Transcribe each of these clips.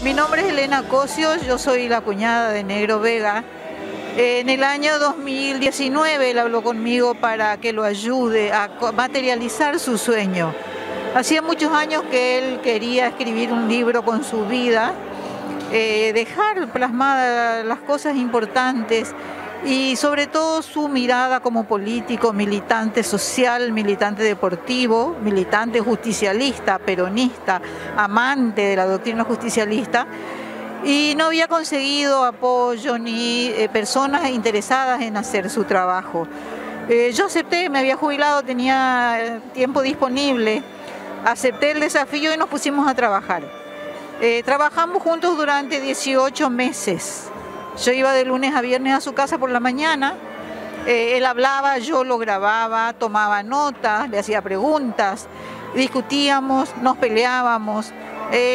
Mi nombre es Elena Cosios, yo soy la cuñada de Negro Vega. En el año 2019 él habló conmigo para que lo ayude a materializar su sueño. Hacía muchos años que él quería escribir un libro con su vida, eh, dejar plasmadas las cosas importantes y sobre todo su mirada como político, militante social, militante deportivo, militante justicialista, peronista, amante de la doctrina justicialista y no había conseguido apoyo ni eh, personas interesadas en hacer su trabajo. Eh, yo acepté, me había jubilado, tenía eh, tiempo disponible, acepté el desafío y nos pusimos a trabajar. trabajamos juntos durante 18 meses. Yo iba de lunes a viernes a su casa por la mañana, él hablaba, yo lo grababa, tomaba notas, le hacía preguntas, discutíamos, nos peleábamos,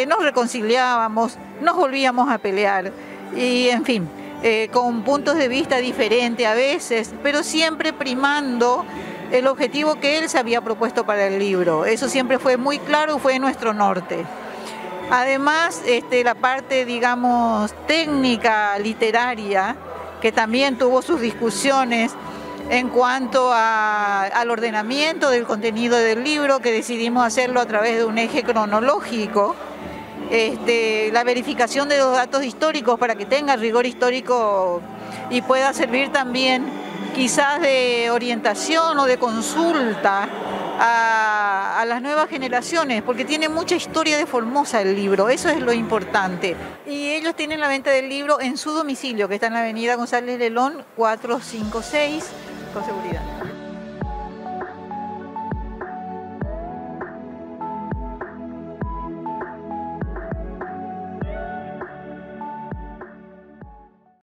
nos reconciliábamos, nos volvíamos a pelear y en fin, eh, con puntos de vista diferentes a veces, pero siempre primando el objetivo que él se había propuesto para el libro. Eso siempre fue muy claro, fue nuestro norte. Además, este, la parte, digamos, técnica, literaria, que también tuvo sus discusiones en cuanto al ordenamiento del contenido del libro, que decidimos hacerlo a través de un eje cronológico, este, la verificación de los datos históricos para que tenga rigor histórico y pueda servir también quizás de orientación o de consulta a, a, las nuevas generaciones, porque tiene mucha historia de Formosa el libro, eso es lo importante. Y ellos tienen la venta del libro en su domicilio, que está en la avenida González Lelón 456, con seguridad.